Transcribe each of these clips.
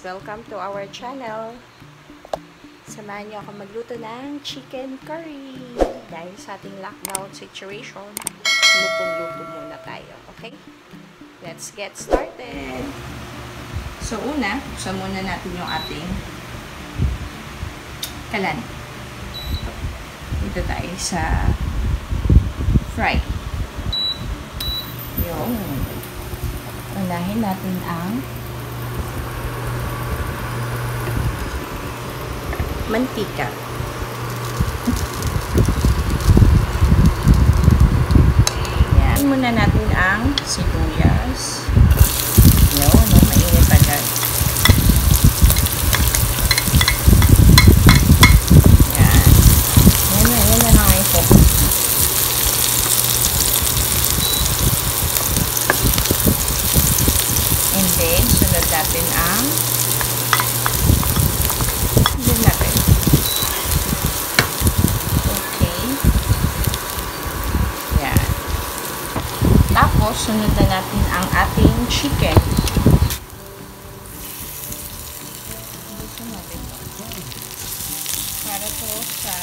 Welcome to our channel. Samahan niyo ako magluto ng chicken curry. Dahil sa ating lockdown situation, lutong-luto muna tayo. Okay? Let's get started! So, una, buksan muna natin yung ating kalan. Dito tayo sa fry. Yung unahin natin ang mantika. Yan. muna natin ang sibuyas. Yun, no? Mainit agad. Yan. Yan na, yan na lang ay focus. And then, sunod natin ang sunod natin. Okay. Yan. Tapos, sunod na natin ang ating chicken. Para to sa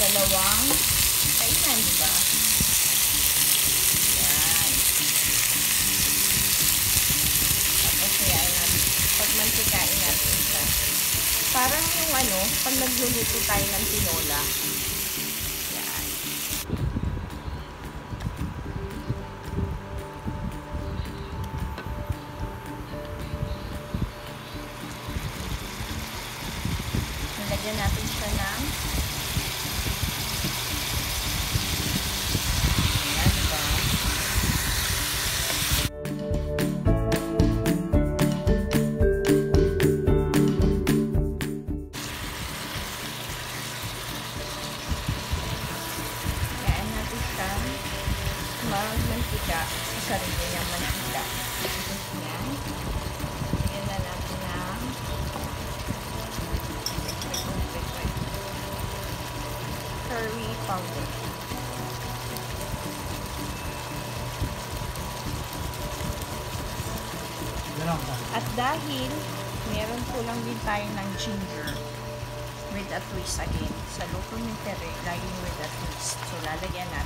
dalawang kainan, di ba? Yan. Tapos, hayaan natin. Pagmantikain natin siya. Parang yung ano, pag nagluluto tayo ng tinola. Magmantika sa sarili niyang mantika. Yan. Yan na natin ng curry powder. At dahil meron po lang din tayo ng ginger with a twist again. Sa luto ng tere, laging with a twist. So, lalagyan natin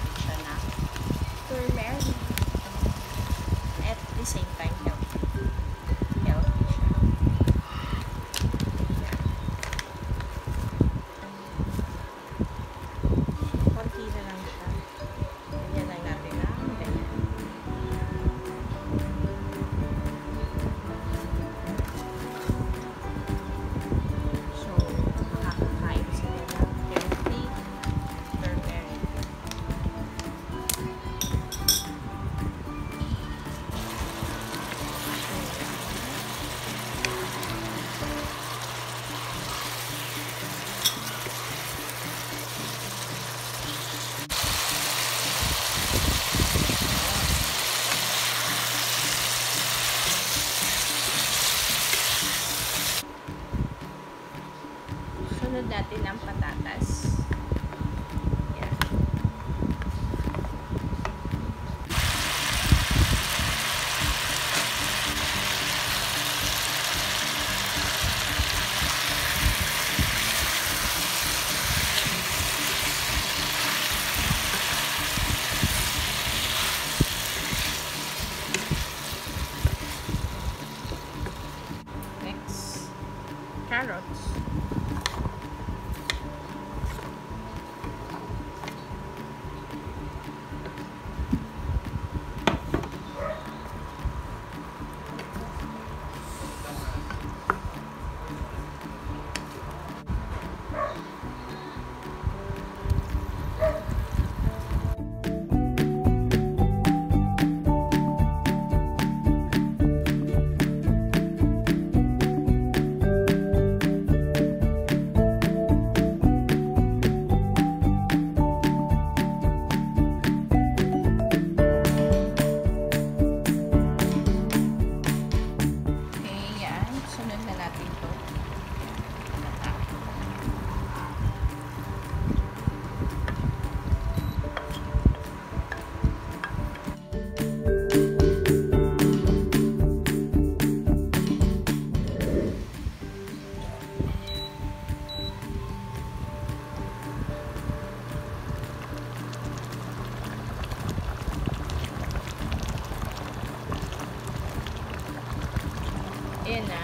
na.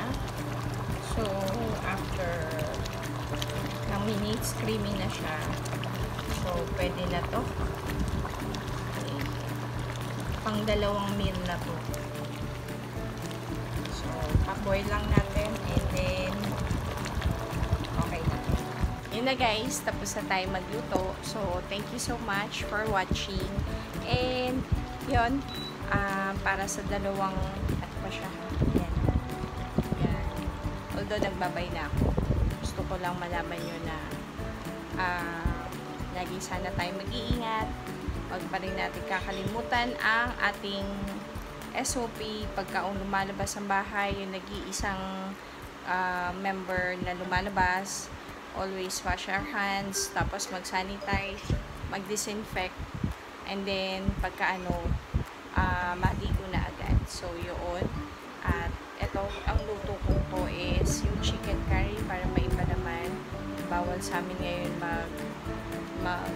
So, after ng minutes, creamy na siya. So, pwede na to. Pang dalawang meal na to. So, paboy lang natin and then okay na to. Yun na guys, tapos na tayo magluto. So, thank you so much for watching. And, yun, um, para sa dalawang, at pa siya, yan Although, nagbabay na ako. Gusto ko lang malaman nyo na ah, lagi sana tayo mag-iingat. Huwag pa rin natin kakalimutan ang ating SOP pagka lumalabas ang bahay, yung nag-iisang ah, member na lumalabas, always wash our hands, tapos mag-sanitize, mag-disinfect, and then pagka ano, ah, maligo na agad. So, yun. At ito, ang luto Bawal sa amin ngayon mag, mag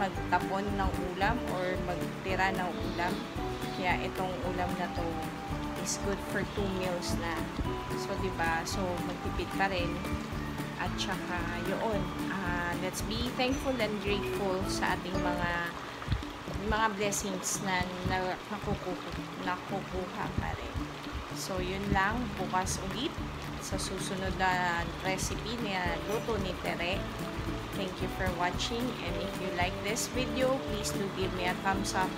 magtapon ng ulam or magtira ng ulam. Kaya itong ulam na to is good for two meals na. So, ba? So, magtipid pa rin. At saka, yun. ah, let's be thankful and grateful sa ating mga mga blessings na nakukuha, nakukuha pa rin. So, yun lang. Bukas ulit sa susunod na recipe na luto ni Tere. Thank you for watching and if you like this video, please do give me a thumbs up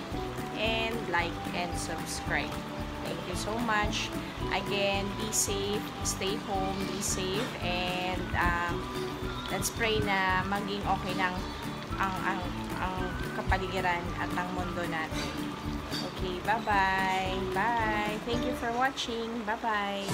and like and subscribe. Thank you so much. Again, be safe, stay home, be safe, and um, let's pray na maging okay lang ang, ang, ang kapaligiran at ang mundo natin. Okay, bye-bye. Bye. Thank you for watching. Bye-bye!